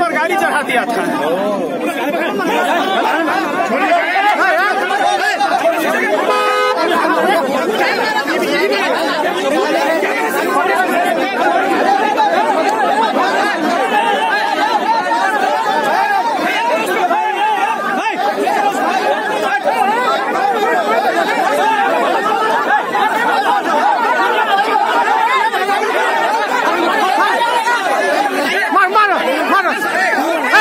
पर गाड़ी चढ़ा दिया था मार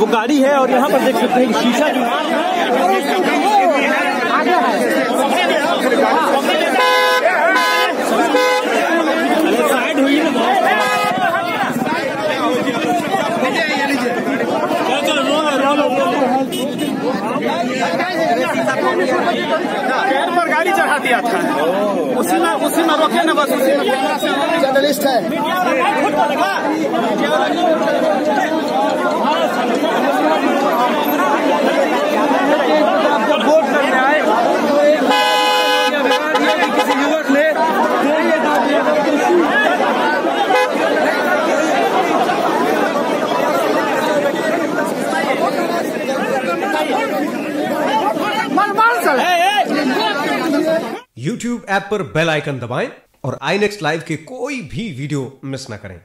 वो गाड़ी है और यहाँ पर देख सकते हैं शीशा जो साइड हुई पैर पर गाड़ी चढ़ा दिया था उसी में उसी में रोके ना बस उसी में जर्नलिस्ट है। YouTube ऐप पर बेल आइकन दबाएँ और आई नेक्स्ट लाइव के कोई भी वीडियो मिस ना करें।